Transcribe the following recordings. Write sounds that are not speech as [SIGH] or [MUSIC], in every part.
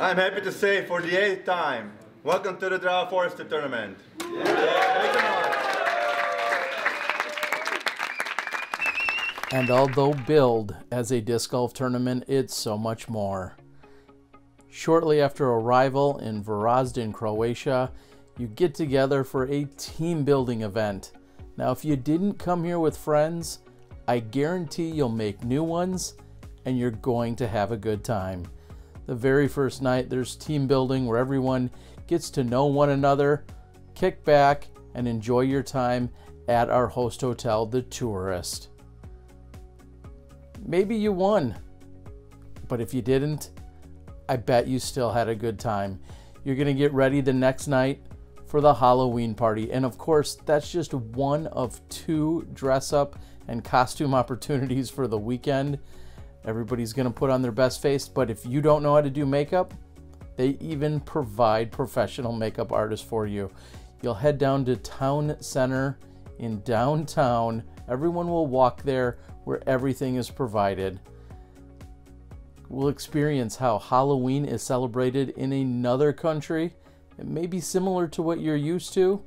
I'm happy to say for the eighth time, welcome to the Drava Forester Tournament. And although billed as a disc golf tournament, it's so much more. Shortly after arrival in Varazdin, Croatia, you get together for a team building event. Now, if you didn't come here with friends, I guarantee you'll make new ones and you're going to have a good time. The very first night, there's team building where everyone gets to know one another, kick back, and enjoy your time at our host hotel, The Tourist. Maybe you won, but if you didn't, I bet you still had a good time. You're going to get ready the next night for the Halloween party. And of course, that's just one of two dress up and costume [LAUGHS] opportunities for the weekend. Everybody's going to put on their best face, but if you don't know how to do makeup, they even provide professional makeup artists for you. You'll head down to Town Center in downtown. Everyone will walk there where everything is provided. We'll experience how Halloween is celebrated in another country. It may be similar to what you're used to,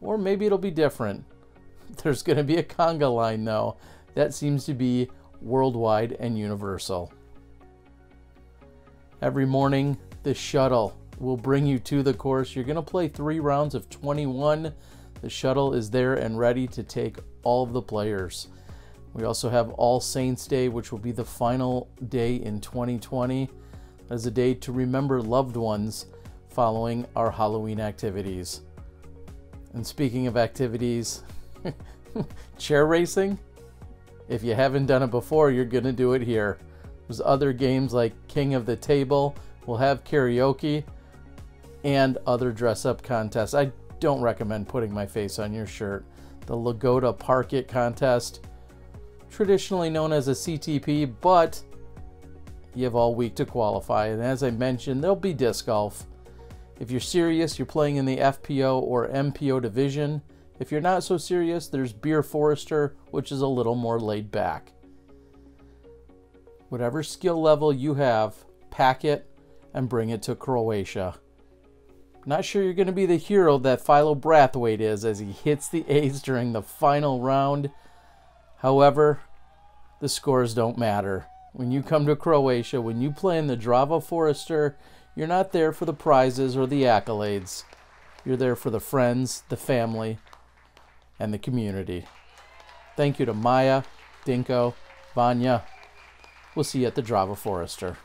or maybe it'll be different. [LAUGHS] There's going to be a conga line, though. That seems to be worldwide and universal. Every morning, the shuttle will bring you to the course. You're going to play three rounds of 21. The shuttle is there and ready to take all of the players. We also have All Saints Day, which will be the final day in 2020 as a day to remember loved ones following our Halloween activities. And speaking of activities, [LAUGHS] chair racing, if you haven't done it before, you're going to do it here. There's other games like King of the Table, we'll have karaoke, and other dress up contests. I don't recommend putting my face on your shirt. The Lagoda Park It contest traditionally known as a CTP, but you have all week to qualify. And as I mentioned, there'll be disc golf. If you're serious, you're playing in the FPO or MPO division. If you're not so serious, there's Beer Forester, which is a little more laid back. Whatever skill level you have, pack it and bring it to Croatia. Not sure you're going to be the hero that Philo Brathwaite is as he hits the A's during the final round. However, the scores don't matter. When you come to Croatia, when you play in the Drava Forester, you're not there for the prizes or the accolades. You're there for the friends, the family, and the community. Thank you to Maja, Dinko, Vanja. We'll see you at the Drava Forester.